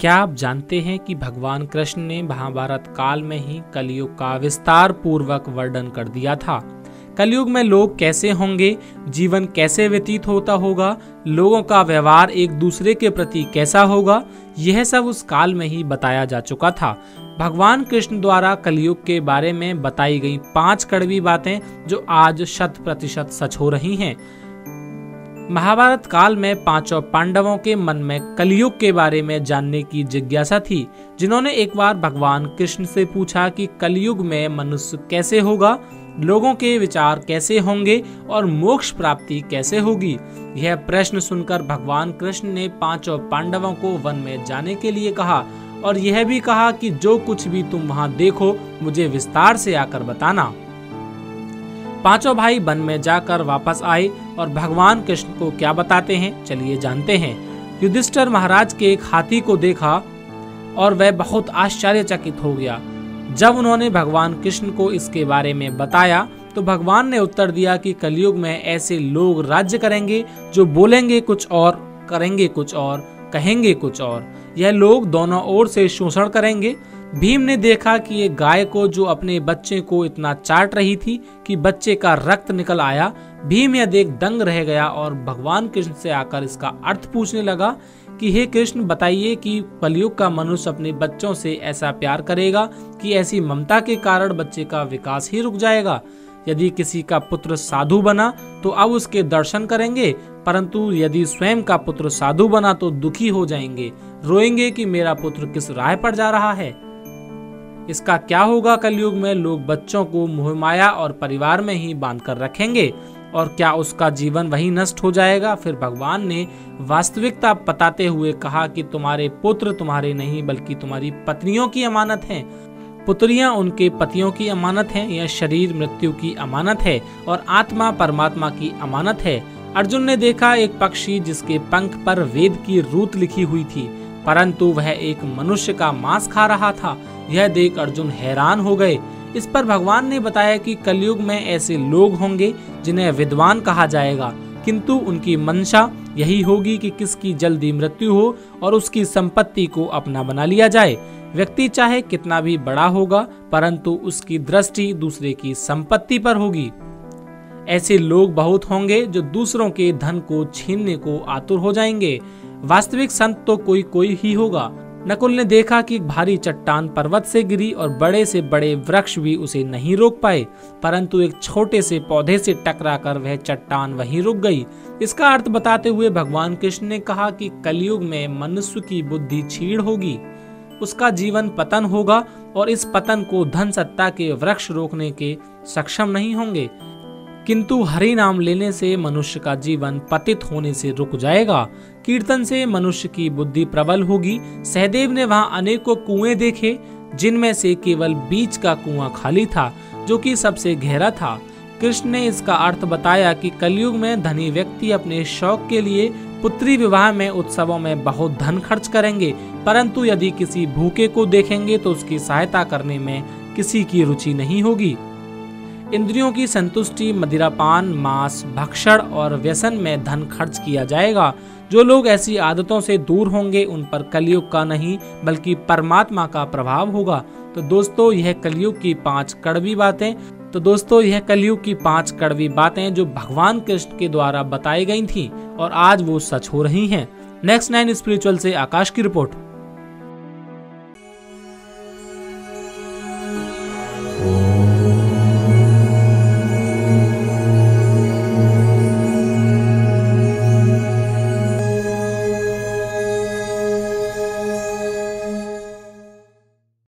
क्या आप जानते हैं कि भगवान कृष्ण ने महाभारत काल में ही कलयुग का विस्तार पूर्वक वर्णन कर दिया था? कलयुग में लोग कैसे होंगे? जीवन कैसे व्यतीत होता होगा? लोगों का व्यवहार एक दूसरे के प्रति कैसा होगा? यह सब उस काल में ही बताया जा चुका था। भगवान कृष्ण द्वारा कलयुग के बारे में बताई गई पाँच कड़वी बातें जो आज शत प्रतिशत सच हो रही हैं। महाभारत काल में पाँचों पांडवों के मन में कलयुग के बारे में जानने की जिज्ञासा थी, जिन्होंने एक बार भगवान कृष्ण से पूछा कि कलयुग में मनुष्य कैसे होगा, लोगों के विचार कैसे होंगे और मोक्ष प्राप्ति कैसे होगी? यह प्रश्न सुनकर भगवान कृष्ण ने पाँचों पांडवों को वन में जाने के लिए कहा और यह भी कहा कि जो कुछ भी तुम वहाँ देखो, मुझे विस्तार से आकर बताना। पाँचों भाई वन में जाकर वापस आए और भगवान कृष्ण को क्या बताते हैं? चलिए जानते हैं। युधिष्ठर महाराज के एक हाथी को देखा और वह बहुत आश्चर्यचकित हो गया। जब उन्होंने भगवान कृष्ण को इसके बारे में बताया तो भगवान ने उत्तर दिया कि कलयुग में ऐसे लोग राज्य करेंगे जो बोलेंगे कुछ और, करेंगे कुछ और, कहेंगे कुछ और। यह लोग दोनों ओर से शोषण करेंगे भीम ने देखा कि ये गाय को जो अपने बच्चे को इतना चाट रही थी कि बच्चे का रक्त निकल आया, भीम यह देख दंग रह गया और भगवान कृष्ण से आकर इसका अर्थ पूछने लगा कि, हे कृष्ण, बताइए कि कलयुग का मनुष्य अपने बच्चों से ऐसा प्यार करेगा कि ऐसी ममता के कारण बच्चे का विकास ही रुक जाएगा? यदि किसी का पुत्र साधु बना तो अब उसके दर्शन करेंगे, परंतु यदि स्वयं का पुत्र साधु बना तो दुखी हो जाएँगे। रोएँगे कि मेरा पुत्र किस राह पर जा रहा है? इसका क्या होगा कलयुग में? लोग बच्चों को मोहमाया और परिवार में ही बाँध कर रखेंगे। और क्या उसका जीवन वही नष्ट हो जाएगा? फिर भगवान ने वास्तविकता बताते हुए कहा कि तुम्हारे पुत्र तुम्हारे नहीं, बल्कि तुम्हारी पत्नियों की अमानत हैं। पुत्रियाँ उनके पतियों की अमानत हैं। यह शरीर मृत्यु की अमानत है और आत्मा परमात्मा की अमानत है। अर्जुन ने देखा एक पक्षी जिसके पंख पर वेद की रूत लिखी हुई थी। परंतु वह एक मनुष्य का मांस खा रहा था। यह देख अर्जुन हैरान हो गए। इस पर भगवान ने बताया कि कलयुग में ऐसे लोग होंगे जिन्हें विद्वान कहा जाएगा। किंतु उनकी मंशा यही होगी कि किसकी जल्दी मृत्यु हो और उसकी संपत्ति को अपना बना लिया जाए। व्यक्ति चाहे कितना भी बड़ा होगा, परंतु उसकी दृष्टि दूसरे की संपत्ति पर होगी। ऐसे लोग बहुत होंगे जो दूसरों के धन को छीनने को आतुर हो जाएँगे। वास्तविक संत तो कोई कोई ही होगा। नकुल ने देखा कि भारी चट्टान पर्वत से गिरी और बड़े से बड़े वृक्ष भी उसे नहीं रोक पाए, परंतु एक छोटे से पौधे से टकराकर वह चट्टान वहीं रुक गई। इसका अर्थ बताते हुए भगवान कृष्ण ने कहा कि कलयुग में मनुष्य की बुद्धि छीड़ होगी, उसका जीवन पतन होगा और इस पतन को धन सत्ता के वृक्ष रोकने के सक्षम नहीं होंगे। किंतु हरि नाम लेने से मनुष्य का जीवन पतित होने से रुक जाएगा। कीर्तन से मनुष्य की बुद्धि प्रबल होगी। सहदेव ने वहाँ अनेकों कुएँ देखे, जिनमें से केवल बीच का कुआँ खाली था, जो कि सबसे गहरा था। कृष्ण ने इसका अर्थ बताया कि कलयुग में धनी व्यक्ति अपने शौक के लिए पुत्री विवाह में उत्सवों में बहुत धन खर्च करेंगे, परंतु यदि किसी भूखे को देखेंगे तो उसकी सहायता करने में किसी की रुचि नहीं होगी। इंद्रियों की संतुष्टि, मदिरापान, मांस, भक्षण और व्यसन में धन खर्च किया जाएगा। जो लोग ऐसी आदतों से दूर होंगे, उन पर कलयुग का नहीं, बल्कि परमात्मा का प्रभाव होगा। तो दोस्तों, यह कलयुग की पाँच कड़वी बातें। तो दोस्तों, यह कलयुग की पाँच कड़वी बातें जो भगवान कृष्ण के द्वारा बताई गई थी और आज वो सच हो रही हैं। नेक्स्ट नाइन स्पिरिचुअल से आकाश की रिपोर्ट।